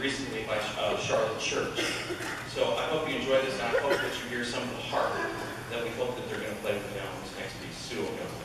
recently by uh, Charlotte Church. So I hope you enjoy this, and I hope that you hear some of the heart that we hope that they're going to play with the this next week. Sue will.